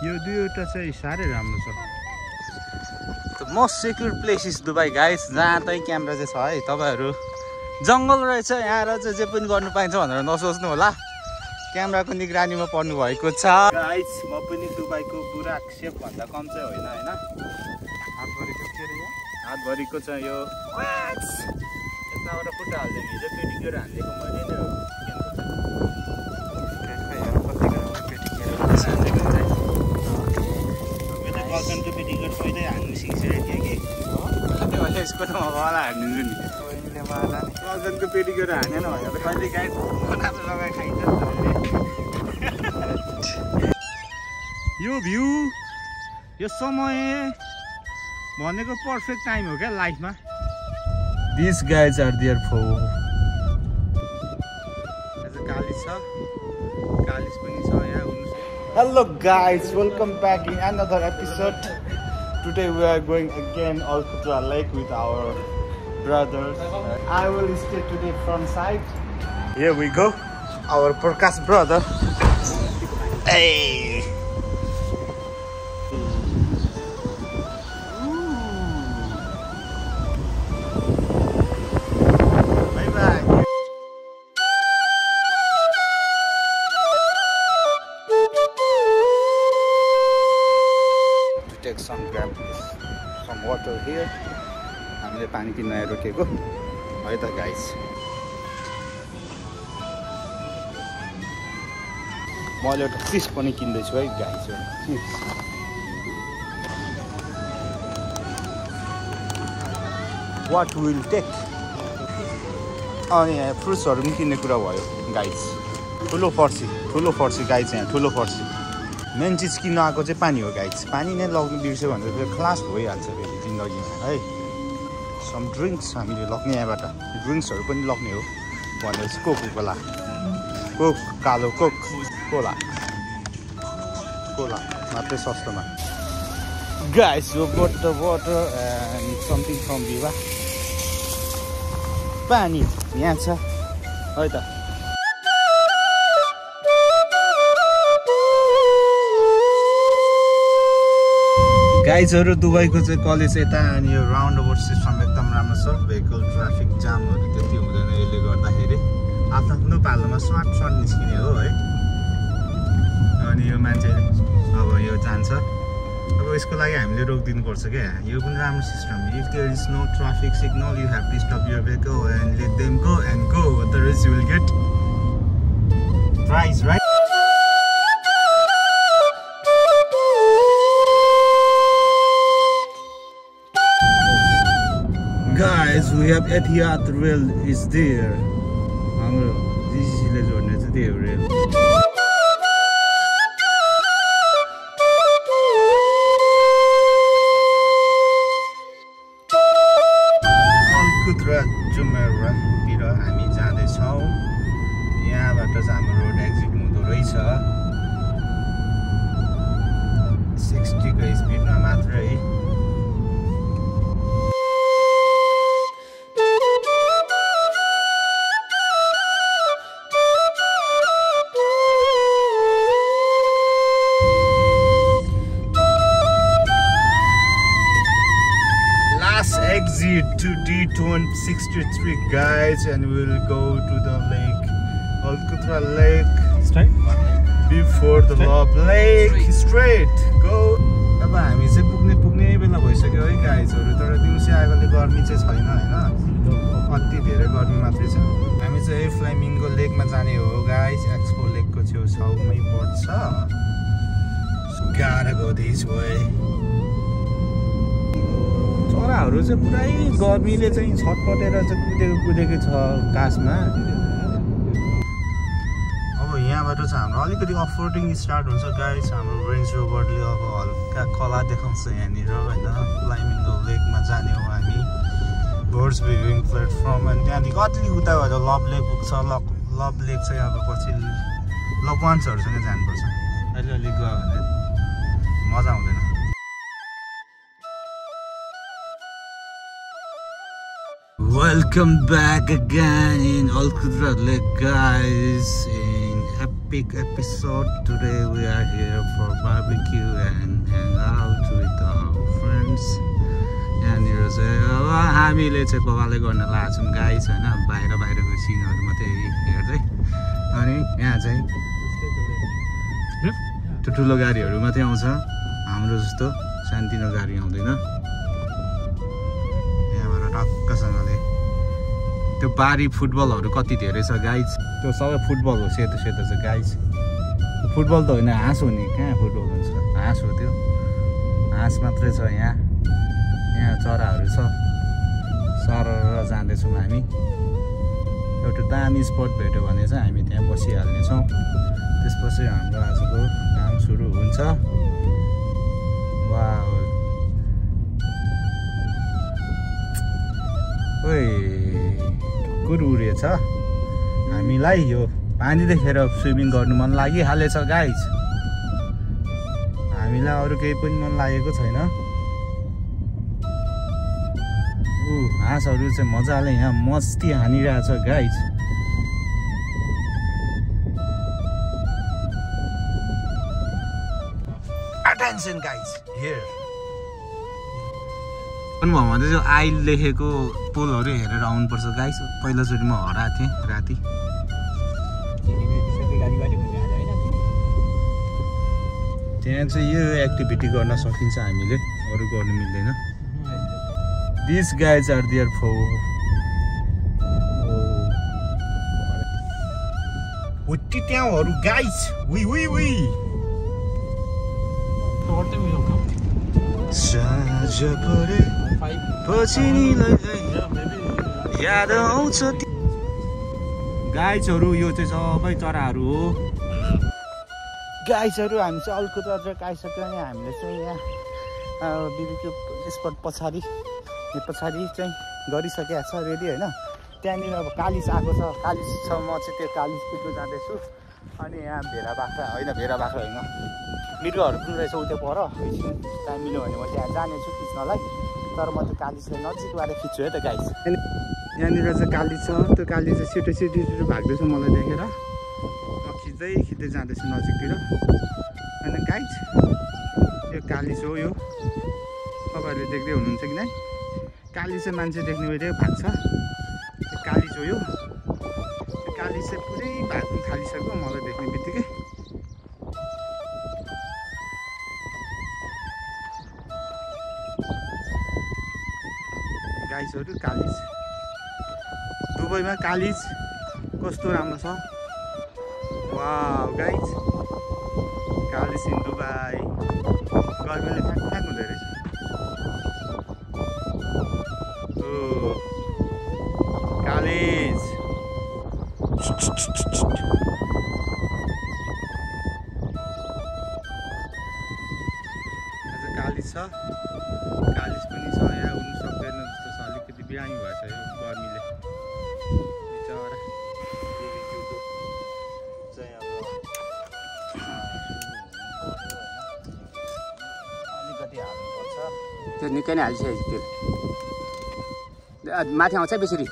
यो दुईवटा चाहिँ साह्रै राम्रो छ। Most secure place is Dubai guys जहाँ चाहिँ क्यामेरा चाहिँ छ है तपाईँहरू जङ्गल रहेछ यहाँ र चाहिँ जे पनि गर्नु पाइन्छ भनेर नसोच्नु होला। क्यामेराको निगरानीमा पर्नु भएको छ। गाइस म पनि दुबईको बुढा सेप भन्दा कम चाहिँ होइन होइन? हातभरिको के अरे? हातभरिको चाहिँ यो। यताबाट खुट्टा हाल्दैन हिजो पेटिक्योर हालिदिएको मैले गर्लफ्रेन्डको पेटिक्योर पहिल्यै हान्नु सिकिसकेको थिएँ कि? यसको त म गला हानिदिन्छु नि गर्लफ्रेन्डको पेटिक्योर हानेन भने त कहिले नाचो लगाएर खाइन्छ यो भ्यू यो समय भनेको पर्फेक्ट टाइम हो क्या लाइफमा this guys are there for कालिस छ। Hello guys, welcome back in another episode. Today we are going again Al Kutra Lake with our brothers. I will stay today front side. Here we go, our podcast brother. Hey. रोकेको है त guys मैले एउटा fees पनि किन्दैछु है guys what will take अनि यहाँ फ्रुट्सहरू पनि किन्ने कुरा भयो गाइस ठुलो फर्सी ठुलो फर्सी गाइस यहाँ ठुलो फर्सी। मेन चिज किन्न आएको चाहिँ पानी हो गाइस पानी नै लग्नु बिर्स्यो भने त क्लास भइहाल्छ फेरि जिन्दगीमा है। सम ड्रिङ्क्स हामीले लग्ने यहाँबाट ड्रिङ्क्सहरू पनि लग्ने हो भनेपछि coke cola coke cola coke cola cola मात्रै सस्तोमा गाइस यो water water and something from Bhiva पानी यहाँ छ है त गाइजहरू दुबईको चाहिँ कलेज यता अनि यो राउन्ड अबाउट सिस्टम एकदम राम्रो छ। भेहिकल ट्राफिक जामहरू त्यति हुँदैन यसले गर्दाखेरि। आफ्नो आफ्नो पालोमा सर्ट सर्ट निस्किने हो है। अनि यो मान्छेले अब यो जान्छ। अब यसको लागि हामीले रोकिदिनुपर्छ क्या। यो पनि राम्रो system if there is no traffic signal you have to stop your vehicle and let them go and go otherwise you will get prize right We have Etihad rail is there. हाम्रो जिसिसीले जोड्ने चाहिँ त्यही हो rail D263 guys and we'll go to the lake. Al Kutra Lake before the Love Lake straight. go. अब हामी चाहिँ पुग्ने पुग्ने बेला भइसक्यो है गाइजहरू तर दिउँसो आएकोले गर्मी चाहिँ छैन होइन अति धेरै गर्मी मात्रै छ हामी चाहिँ फ्लाइमिङको लेकमा जाने हो गाइज एक्सपो लेकको छेउछाउमै पर्छ गाह्रो go this way चराहरू चाहिँ पुरै गर्मीले चाहिँ छटपटेर चाहिँ कुदेको कुदेको छ कासमा। अब यहाँबाट चाहिँ हाम्रो अलिकति अफरोडिङ स्टार्ट हुन्छ गाइस। हाम्रो रेन्ज रोभरले अब हल्का कला देखाउँछ यहाँनिर होइन? क्लाइम्बिङको लेकमा जाने हो हामी। बर्ड्स भिभिङ प्लेटफर्म अनि त्यहाँदेखि कति उता गएर लभ लेक पुग्छ। लभ लभ लेक चाहिँ अब पछि लभ वान्सहरूसँग जानुपर्छ। अलिअलि गयो भने मजा आउँदैन। Welcome back again in Al Qudra Lake, guys. In ep- epic episode. Today we are here for barbecue and hang out with our friends. यहाँनिर चाहिँ हामीले चाहिँ बगाले गर्न लगाएको छौँ गाइस होइन बाहिर बाहिरको सिनहरू मात्रै हेर्दै अनि यहाँ चाहिँ ठुल्ठुलो गाडीहरू मात्रै आउँछ हाम्रो जस्तो सानतिनो गाडी आउँदैन यहाँबाट टक्कसँगले त्यो बारी फुटबलहरू कति धेरै छ गाइस त्यो सबै फुटबल हो सेतो सेतो छ गाइस फुटबल त होइन हाँस हो नि। कहाँ फुटबल हुन्छ? हाँस हो त्यो। हाँस मात्रै छ यहाँ। यहाँ चराहरू छ। सरर जाँदैछौँ हामी। एउटा दामी स्पट भेट्यो भने चाहिँ हामी त्यहाँ बसिहाल्नेछौँ। त्यसपछि हाम्रो आजको काम सुरु हुन्छ। वा ओइ। ढुकुर उडेछ। हामीलाई यो पानी देखेर स्विमिङ गर्नु मन लागिहालेछ गाइस हामीलाई अरू केही पनि मन लागेको छैन। ऊ हाँसहरू चाहिँ मजाले यहाँ मस्ती हानिरहेछ गाइस Attention guys, here. अनुभवमा चाहिँ त्यो आइल लेखेको पोलहरू हेरेर आउनुपर्छ। गाइस पहिलोचोटि म हराएको थिएँ राति। त्यहाँ चाहिँ यो एक्टिभिटी गर्न सकिन्छ हामीले अरू गर्नु मिल्दैन। This guys are there for Hutti त्यहाँहरू गाइस वी वी वी साँझ परे पछि याद आउँछ गाइजहरू यो चाहिँ सबै चराहरू हो। गाइसहरू हामी चाहिँ अल्कुतर आइसक्यो अनि हामीले चाहिँ यहाँ बिबिक्यू स्पट पछाडि पछाडि चाहिँ गरिसकेको छ रेडी होइन? त्यहाँनिर अब कालिस आएको छ। कालिस छ म चाहिँ त्यो कालिस कुद्नु जाँदैछु। अनि यहाँ भेडा बाख्रा होइन भेडा बाख्रा होइन? मृगहरू पनि रहेछ उ त्यो पर। एकछिन टाइम मिल्यो भने म त्यहाँ जानेछु खिच्नलाई। तर म त्यो कालिसलाई नजिकबाट खिच्छु है त गाइस यहाँनिर चाहिँ कालिस छ त्यो कालिस चाहिँ छिटो छिटो छिटो भाग्दैछ मलाई देखेर। म खिच्दै खिच्दै जाँदैछु नजिकतिर। अनि गाइस यो कालिस हो यो। तपाईँहरूले देख्दै हुनुहुन्छ कि नै कालिस चाहिँ मान्छे देख्ने बित्तिकै भाग्छ। कालिस हो यो। कालिस चाहिँ पुरै भाग्नु थालिसक्यो मलाई देख्ने बित्तिकै। दुबईमा कालिज कस्तो राम्रो छ? Wow guys college in Dubai गर्मीले फ्याक हुँदो रहेछ। ओ कालिज कालिज छ। कालिज पनि छ यहाँ उड्नु सक्दैन जस्तो छ। अलिकति बिरामी भएछ यो गर्मीले। हाल्नुपर्छ त्यो निकै नै हालिसकेको तेल माथि आउँछ बेसरी।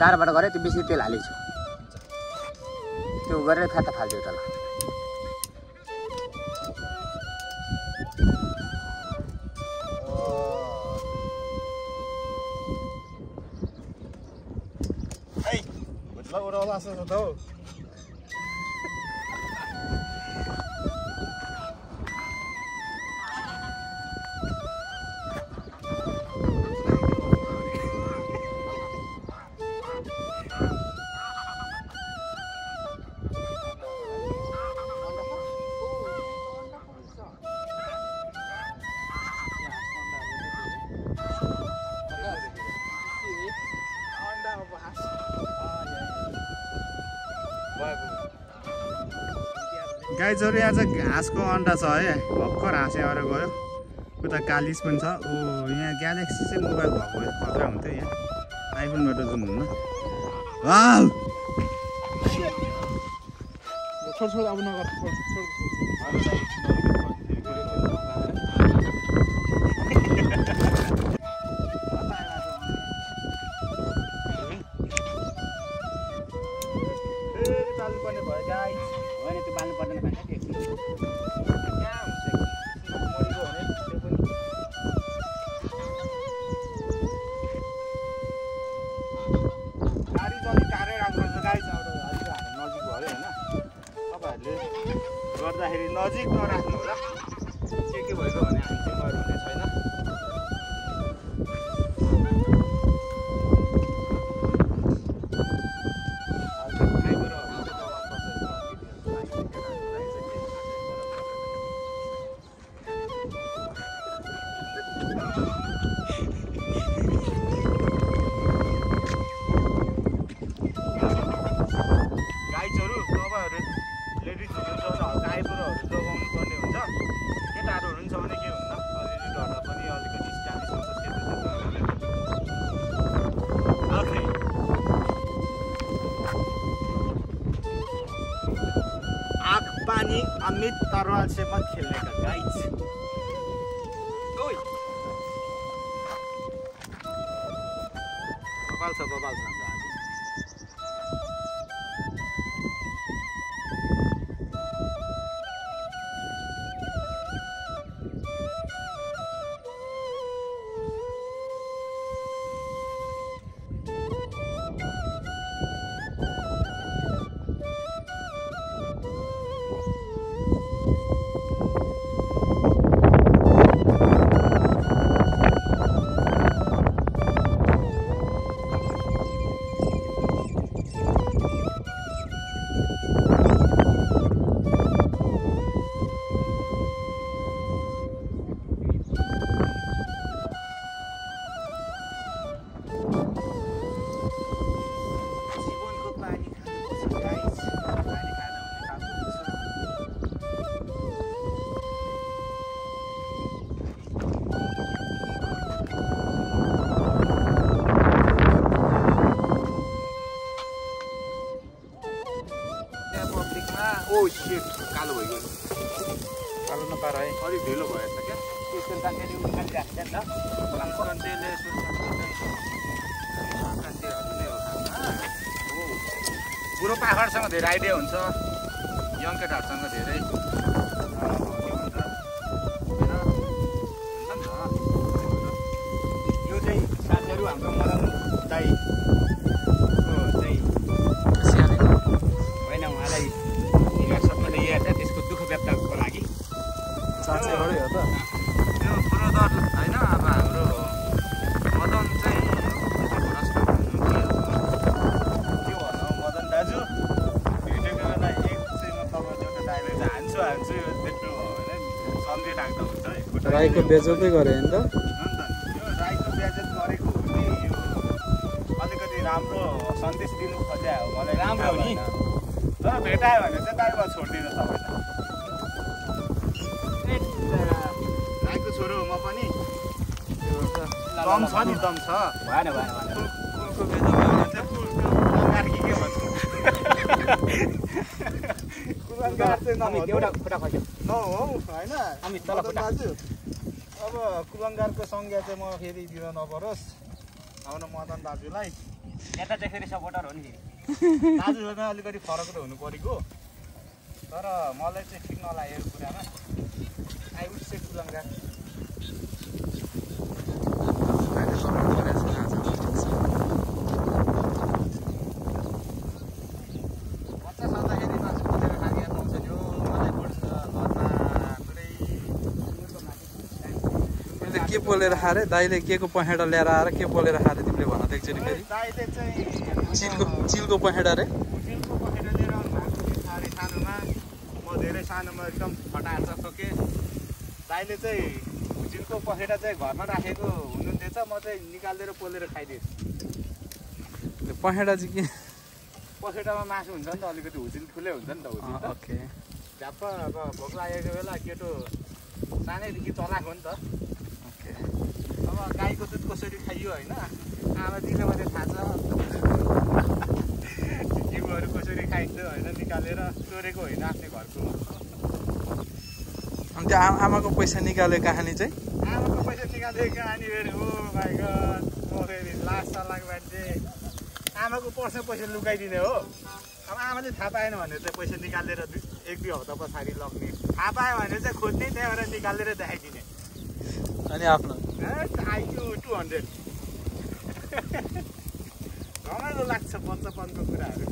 टाढाबाट गरेँ त्यो बेसी तेल हालेको छु। त्यो गरेर फ्याट्टा फाल्छु तल। Nossa, não. Tá गाइजहरू यहाँ चाहिँ घाँसको अन्डा छ है। भर्खर हाँस यहाँबाट गयो। उता कालिस पनि छ। ओ यहाँ ग्यालेक्सी चाहिँ मोबाइल भएको भए खतरा हुन्थ्यो यहाँ। आइफोनबाट जुम हुन्न छोड छोड अब नगर। गर्दाखेरि नजिक बबाल छ बबाल पाखरसँग धेरै आइडिया हुन्छ। राईको बेजोकै गरे होइन त। हो नि। त राम्रो सन्देश दिनु खोज्या हो मलाई। राम्रो हो नि। तर भेटायो भने चाहिँ दाइबा छोडिदिनु सबैलाई। राईको छोरो हो म पनि। दम छ नि दम छ। भएन भएन। एउटा खुट्टा नहो होइन। हामी तल खुट्टा। कुलङ्गारको संज्ञा चाहिँ म फेरि दिन नपरोस्। हाम्रो मदन दाजुलाई। यता चाहिँ फेरि सपोर्टर हो नि दाजुसँग अलिकति फरक त हुनु परेको। तर मलाई चाहिँ ठिक नलागेको कुरामा आई वुड से कुलङ्गार बच्चा छँदाखेरि मासु खोजेर खाने पाउँछ नि हो मलाई पर्छ घरमा पुरै बोलेर हारे? दाइले के को पहेँडा लिएर आएर के बोलेर हारे तिमीले भन त एकचोटि फेरि? दाइले चाहिँ चिलको चिलको पहेँडा रे। पखेटा धेरै सानोमा एकदम फटाएर सकेँ। दाइले चाहिँ उजिलको पखेटा चाहिँ घरमा राखेको हुनुहुन्थेछ। म चाहिँ निकालेर पोलेर खाइदिएछु पहेँडा चाहिँ के? पखेटामा मासु हुन्छ नि त अलिकति हुजिल ठुलै हुन्छ नि त त। ओके। झ्याप्प अब भोक लागेको बेला केटो सानैदेखि चलाएको हो नि त। गाईको दुध कसरी खाइयो होइन? आमाजीले मात्रै थाहा छ। जिउहरू कसरी खाइन्छ होइन निकालेर चोरेको होइन आफ्नै घरको। अनि त्यो आ- आमाको पैसा निकालेको कहानी चाहिँ? आमाको पैसा निकालेको कहानी फेरि। हो लास सलाक मान्छे आमाको पर्सनल पैसा लुकाइदिने हो। अब आमाले थाहा पाएन भने चाहिँ पैसा निकालेर एक दुई हप्ता पछाडि लग्ने। थाहा पायो भने चाहिँ खोज्ने त्यहाँबाट निकालेर देखाइदिने। अनि आफ्नो? आइक्यू टु हन्ड्रेड रमाइलो लाग्छ बच्चापनको कुराहरू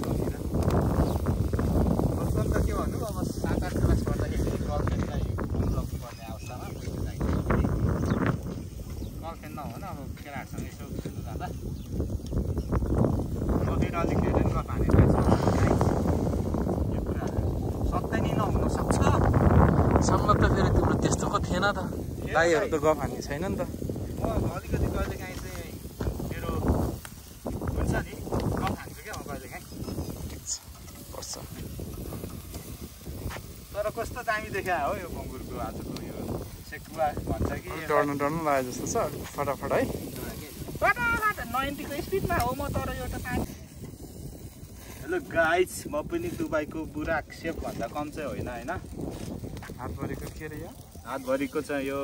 बच्चन त के भन्नु? अब सात आठ क्लास पढ्दाखेरि गर्लफ्रेन्डलाई घुम लग्नुपर्ने अवस्थामा गर्लफ्रेन्ड नभन अब केटाहरूसँग यसो खेल्नु जाँदा। फेरि अलिक धेरै नखाने रहेछ यो कुराहरू सत्य नै नहुन सक्छ। सम्म त फेरि तिम्रो त्यस्तो पो थिएन त। दाईहरू त गफ हान्ने छैन नि त। म अलिकति कहिलेकाहीँ चाहिँ मेरो हुन्छ नि कम खान्छु क्या म कहिलेकाहीँ पर्छ। तर कस्तो दामी देखा हो यो बङ्गुरको आजको यो सेकुवा भन्छ कि डढ्नु डढ्नु लाग्यो जस्तो छ फटाफट है। नाइन्टीको स्पिडमा हो म तर एउटा पानी हेलो गाइस म पनि दुबईको बुराक सेप भन्दा कम चाहिँ होइन होइन? हातभरिको के अरे यो? हातभरिको चाहिँ यो।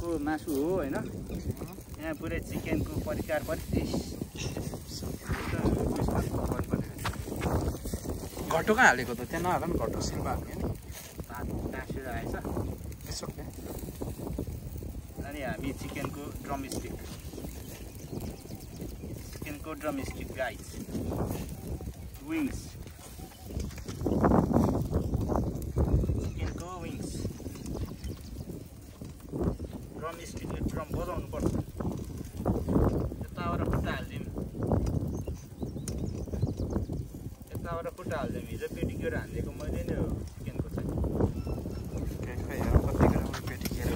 को मासु हो होइन? यहाँ पुरै चिकनको परिकार परि घटो कहाँ हालेको त? त्यहाँ नहाल नि घटो सिर्फ हाल्ने नि। टाँसेर आएछ। यसो अनि हामी चिकनको ड्रम स्टिक। चिकनको ड्रम स्टिक गाइस विङ्स चिकनको विङ्स ड्रम स्टिकले ड्रम बजाउनु पर्छ। यताबाट खुट्टा हालिदिउँ यताबाट खुट्टा हालिदिउँ हिजो पेटिक्योर हालिदिएको मैले नै हो चिकनको चाहिँ। खै हेर कतिको राम्रो पेटी खेर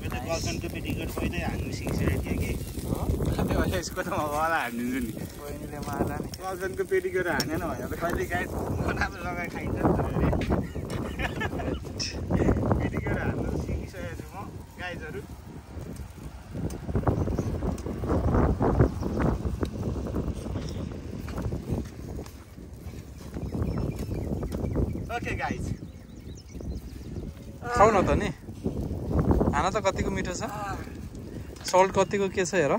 मेरो गर्लफ्रेन्डको पेटिकोट पहिल्यै हान्नु सिकिसकेको थियो कि। यसको त म वाला हानिदिन्छु नि। बहिनीले हानेन भने त कहिले काहीँ लगाएर खाइन्छ नि त फेरि पेटिकोट हान्नु सिकिसकेको छु म गाइजहरू ओके गाइज खाऊ न त नि? खाना त कतिको मिठो छ? सल्ट कतिको के छ हेर।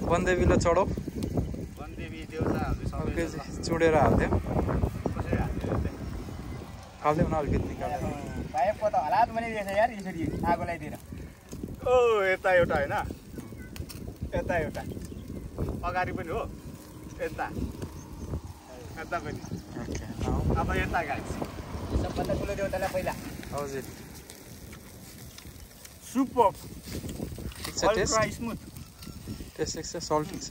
बन्देबीलाई चढाउ। वनदेवी देउताहरू हल्कै सबै चुडेर त? हालिदियो न अलिकति लगाइदिएर ओ यता एउटा होइन? यता एउटा। अगाडि पनि हो? यता। यता पनि। ओके अब यता गाइस। सबभन्दा ठुलो देउतालाई पहिला। हजुर। सुपर ठिक छ टेस्ट अल्ट्रा स्मुथ टेस्ट ठिक छ सल्ट ठिक छ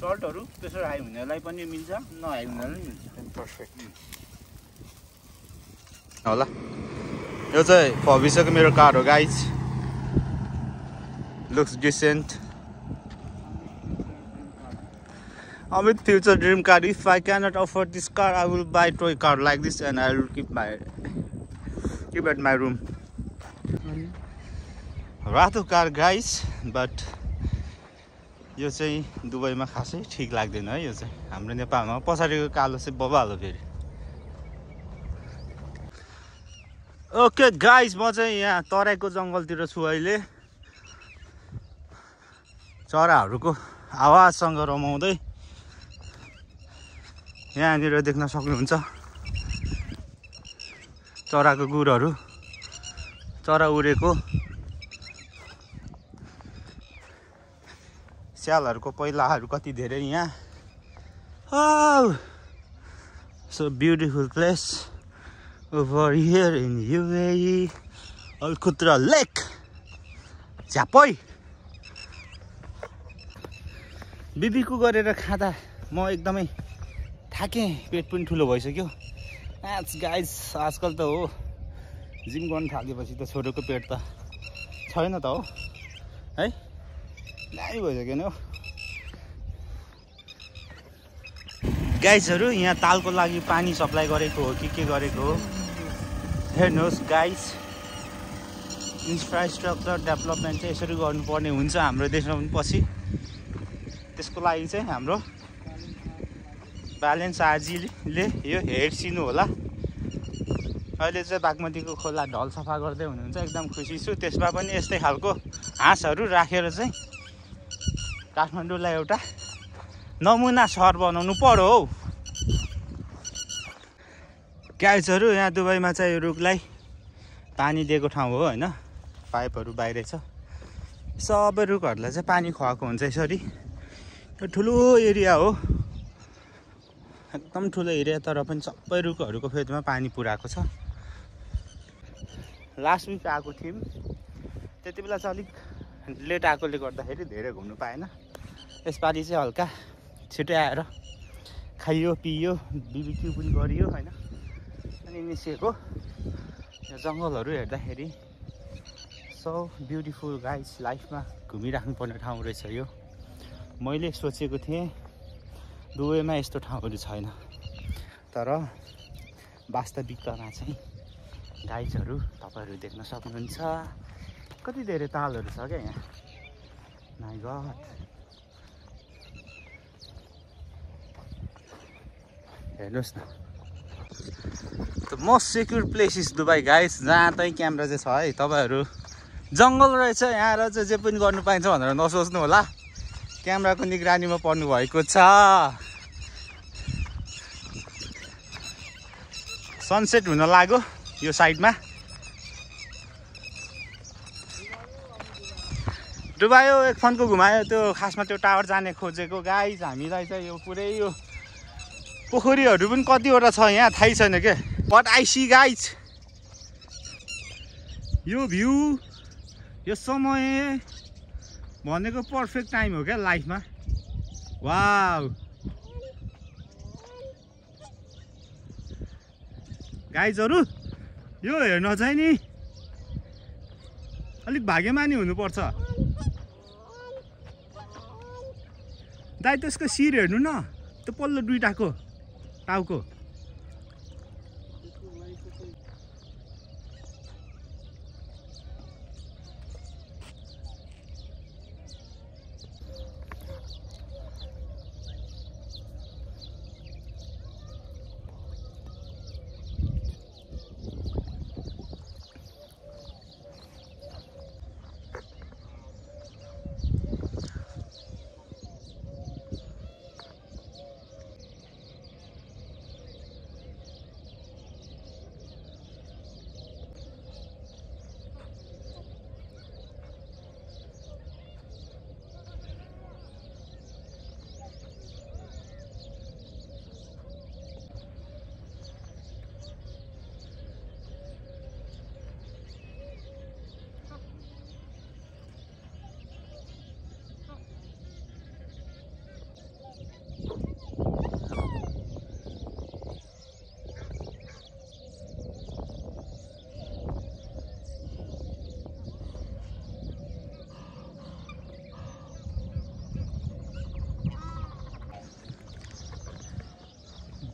सल्टहरू त्यसो हाई हुनेलाई पनि मिल्छ नहाई हुनेलाई मिल्छ। पर्फेक्ट होला। यो चाहिँ भविष्यको मेरो कार हो guys looks decent Amit future dream car. If I cannot afford this car, I will buy toy car like this and I will keep my keep at my room. रातो car guys but यो चाहिँ दुबईमा खासै ठिक लाग्दैन है यो चाहिँ। हाम्रो नेपालमा पछाडिको कालो चाहिँ बबाल हो फेरि। ओके गाइस म चाहिँ यहाँ तराईको जङ्गलतिर छु अहिले। चराहरूको आवाजसँग रमाउँदै यहाँनिर देख्न सक्नुहुन्छ चराको गुरहरू चरा उडेको स्यालहरूको पहिलाहरू कति धेरै यहाँ? So beautiful place over here in युए अलकुत्रा lake झ्यापै बिबीको गरेर खाँदा म एकदमै थाकेँ। पेट पनि ठुलो भइसक्यो। एच गाइस आजकल त हो। जिम गर्नु थालेपछि त छोरीको पेट त छैन त हो। है? दामी भइसक्यो नि हौ। गाइसहरू यहाँ तालको लागि पानी सप्लाई गरेको हो कि के गरेको हो? हेर्नुहोस् गाइस इन्फ्रास्ट्रक्चर डेभलपमेन्ट चाहिँ यसरी गर्नुपर्ने हुन्छ हाम्रो देशमा पनि पछि। त्यसको लागि चाहिँ हाम्रो ब्यालेन्स आजीले यो हेर्सिनु होला। अहिले चाहिँ बागमतीको खोला ढल सफा गर्दै हुनुहुन्छ एकदम खुसी छु। त्यसमा पनि यस्तै खालको हाँसहरू राखेर चाहिँ काठमाडौँलाई एउटा नमुना सहर बनाउनु पर्यो हौ। गाइजहरू यहाँ दुबईमा चाहिँ यो रुखलाई पानी दिएको ठाउँ हो होइन? पाइपहरू बाहिरै छ। सबै रुखहरूलाई चाहिँ पानी खुवाएको हुन्छ यसरी। यो ठुलो एरिया हो। एकदम ठुलो एरिया तर पनि सबै रुखहरूको फेदमा पानी पुऱ्याएको छ। लास्ट विक आएको थियौँ। त्यति बेला चाहिँ अलिक लेट आएकोले गर्दाखेरि धेरै घुम्नु पाएन। यसपालि चाहिँ हल्का छिटै आएर खाइयो पियो बिबिक्यू पनि गरियो होइन? अनि निस्किएको यो जङ्गलहरू हेर्दाखेरि सो ब्युटिफुल गाइस लाइफमा घुमिराख्नुपर्ने ठाउँ रहेछ यो। मैले सोचेको थिएँ दुवैमा यस्तो ठाउँहरू छैन। तर वास्तविकतामा चाहिँ गाइजहरू तपाईँहरू देख्न सक्नुहुन्छ। कति धेरै तालहरू छ क्या यहाँ? गड हेर्नुहोस् न। The most secure place is Dubai guys जहाँ चाहिँ क्यामेरा चाहिँ छ है तपाईँहरू जङ्गल रहेछ यहाँ र चाहिँ जे पनि गर्नु पाइन्छ भनेर नसोच्नु होला। क्यामेराको निगरानीमा पर्नु भएको छ। सनसेट हुन लाग्यो यो साइडमा। डुबायो एक फन्को घुमायो त्यो खासमा त्यो टावर जाने खोजेको। गाइज हामीलाई चाहिँ यो पुरै यो पोखरीहरू पनि कतिवटा छ यहाँ थाहै छैन के? बट आई सी गाइज यो भ्यू यो समय भनेको पर्फेक्ट टाइम हो क्या लाइफमा वाउ गाइजहरू यो हेर्न चाहिँ नि अलिक भाग्यमानी हुनुपर्छ। दाइ त्यसको शिर हेर्नु न त्यो पल्लो दुइटाको। टाउको।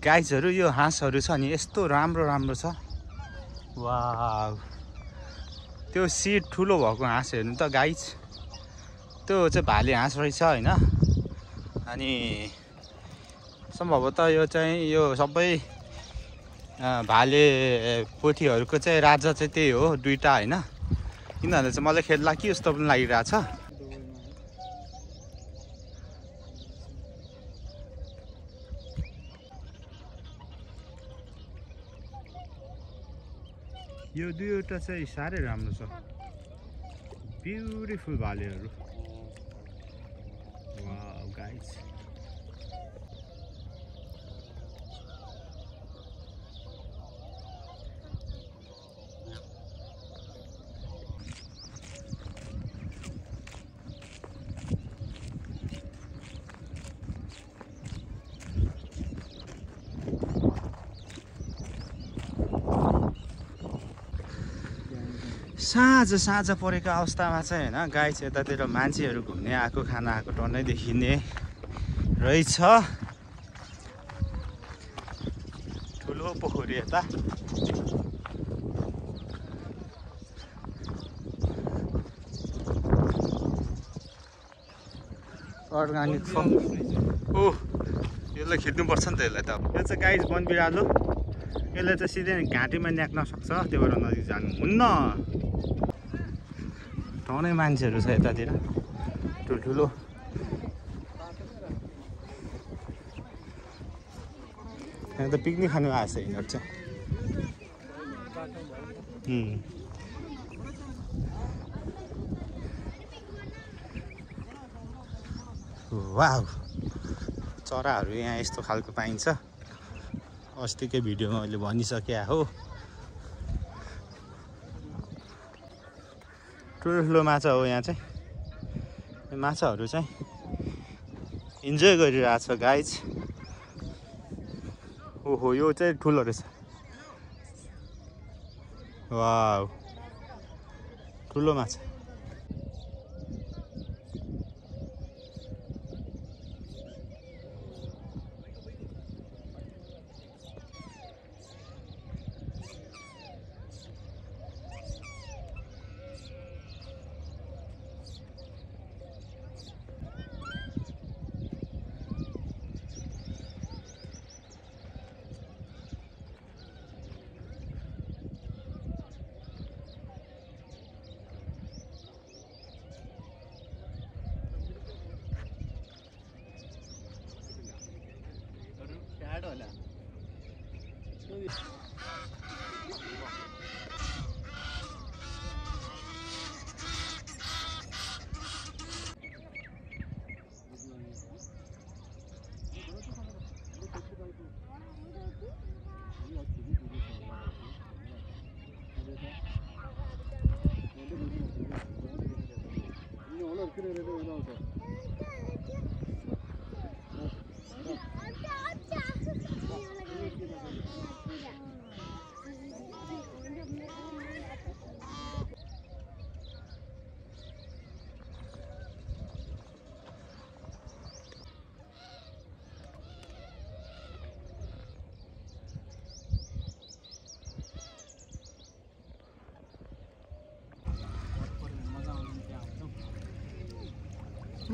गाइजहरू यो हाँसहरू छ नि यस्तो राम्रो राम्रो छ। वा त्यो सिड ठुलो भएको हाँस हेर्नु त गाइज। त्यो चाहिँ भाले हाँस रहेछ होइन? अनि सम्भवतः यो चाहिँ यो सबै भाले पोथीहरूको चाहिँ राजा चाहिँ त्यही हो दुइटा होइन? किनभने चाहिँ मलाई खेल्ला कि जस्तो पनि लागिरहेछ यो दुईवटा चाहिँ साह्रै राम्रो छ। ब्युटिफुल भालेहरू गाइस साँझ साँझ परेको अवस्थामा चाहिँ होइन गाई चाहिँ यतातिर मान्छेहरू घुम्ने आएको खाना आएको टन्नै देखिने रहेछ। ठुलो पोखरी यता। अर्ग्यानिक फल ओ यसलाई खिच्नुपर्छ नि त यसलाई त यो चाहिँ गाई वन बिरालो यसले चाहिँ सिधै घाँटीमा न्याक्न सक्छ त्यो भएर नजिक जानु टनै मान्छेहरू छ यतातिर। ठुल्ठुलो। यहाँ त पिकनिक खानु आएको छ यिनीहरू चाहिँ. वाउ। चराहरू यहाँ यस्तो खालको पाइन्छ। अस्तिकै भिडियोमा मैले भनिसके हो ठुलो माछा हो यहाँ चाहिँ। माछाहरू चाहिँ इन्जोय गरिरहेछ गाइज ओहो यो चाहिँ ठुलो रहेछ। वाउ ठुलो माछा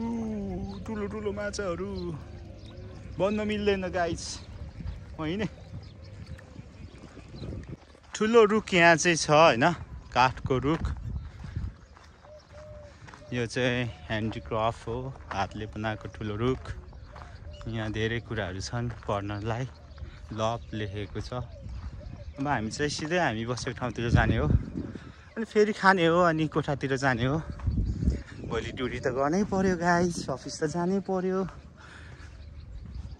ऊ, ठुलो ठुलो माछाहरू भन्न मिल्दैन गाइस होइन? ठुलो रुख यहाँ चाहिँ छ होइन? काठको रुख। यो चाहिँ ह्यान्डिक्राफ्ट हो हातले बनाएको ठुलो रुख। यहाँ धेरै कुराहरू छन् पढ्नलाई। लभ लेखेको छ। अब हामी चाहिँ सिधै हामी बसेको ठाउँतिर जाने हो। अनि फेरि खाने हो अनि कोठातिर जाने हो। भोलि ड्युटी त गर्नै पर्यो गाइस अफिस त जानै पर्यो।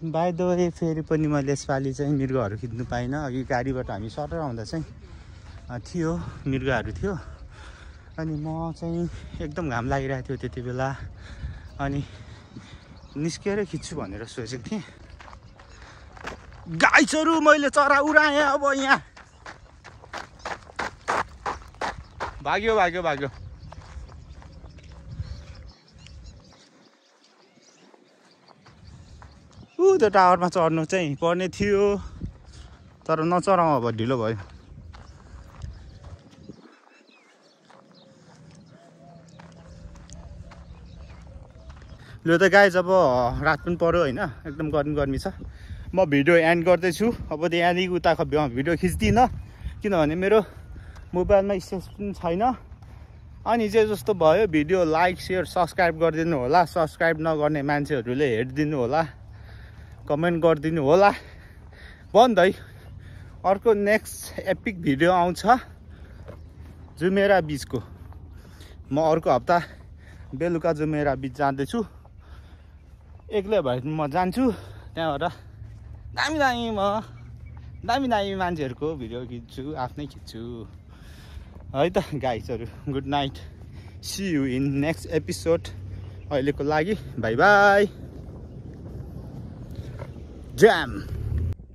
बाई द फेरि पनि मैले यसपालि चाहिँ मृगहरू खिच्नु पाइनँ। अघि गाडीबाट हामी सटर आउँदा चाहिँ थियो मृगहरू थियो। अनि म चाहिँ एकदम घाम लागिरहेको थियो त्यति बेला। अनि निस्केरै खिच्छु भनेर सोचेको थिएँ। गाइसहरू मैले चरा उडाएँ अब यहाँ। भाग्यो भाग्यो भाग्यो। त्यो टावरमा चढ्नु चाहिँ पर्ने थियो। तर नचढाउँ अब ढिलो भयो। लु त गाई जब रात पनि पऱ्यो होइन। एकदम गर्मी गर्मी छ। म भिडियो एन्ड गर्दैछु। अब त यहाँदेखि उताको भिडियो खिच्दिनँ। किनभने मेरो मोबाइलमा स्पेस पनि छैन। अनि जे जस्तो भयो भिडियो लाइक सेयर सब्सक्राइब गरिदिनु होला। सब्सक्राइब नगर्ने मान्छेहरूले हेरिदिनु होला। कमेन्ट गरिदिनु होला। बन्दै अर्को नेक्स्ट एपिक भिडियो आउँछ जुमेरा बिचको। म अर्को हप्ता बेलुका जुमेरा बिच जाँदैछु। एक्लै भए म जान्छु त्यहाँबाट। दामी दामी म दामी दामी मान्छेहरूको भिडियो खिच्छु आफ्नै खिच्छु। है त गाइसहरू good night see you in next episode अहिलेको लागि। बाई बाई ज्याम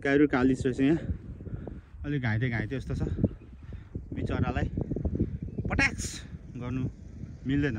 गाईहरू कालिस रहेछ यहाँ। अलिक घाइते घाइते जस्तो छ। बिचरालाई पट्याक्स गर्नु मिल्दैन।